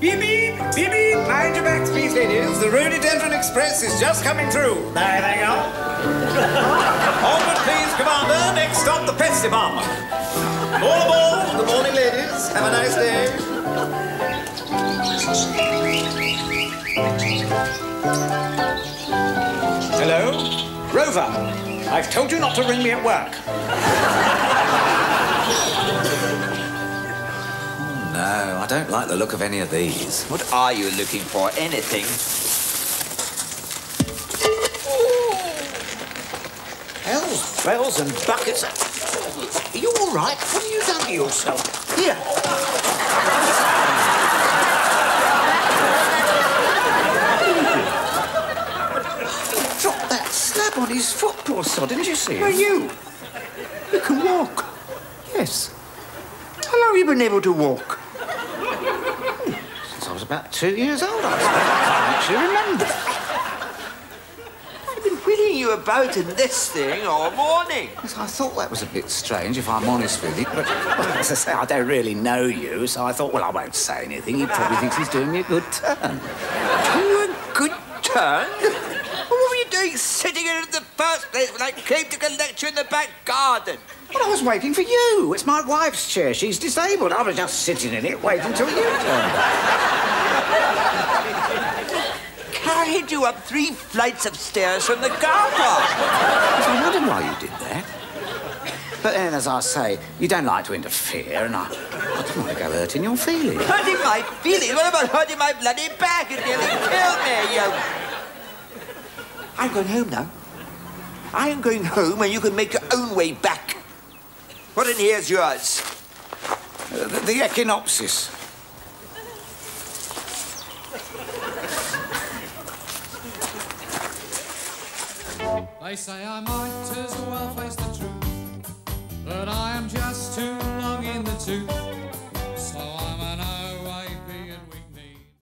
Beep beep, beep beep. Mind your backs, please, ladies. The Rhododendron Express is just coming through. Anything else? Onward, please, Commander. Next stop, the Pets Department. All aboard. Good morning, ladies. Have a nice day. Hello? Rover, I've told you not to ring me at work. Don't like the look of any of these. What are you looking for? Anything? Hells, bells and buckets. Are you all right? What have you done to yourself? Here. Dropped that slab on his foot, poor sod. Didn't you see it? Are you? You can walk. Yes. How long have you been able to walk? Was about two years old, I suppose. I can't actually remember. I've been wheeling you about in this thing all morning. Yes, I thought that was a bit strange, if I'm honest with you. But, well, as I say, I don't really know you, so I thought, well, I won't say anything. He probably thinks he's doing me a good turn. Do you a good turn? What were you doing sitting here in the first place when I came to collect you in the back garden? Well, I was waiting for you. It's my wife's chair. She's disabled. I was just sitting in it, waiting till you turned. Carried you up three flights of stairs from the car park. I wondered why you did that. But then, as I say, you don't like to interfere, and I, I didn't want to go hurting your feelings. Hurting my feelings? What about hurting my bloody back? It nearly killed me, you... I'm going home now. I am going home and you can make your own way back. What in here's yours? Uh, the, the echinopsis. They say I might as well face the truth, but I am just too long in the tooth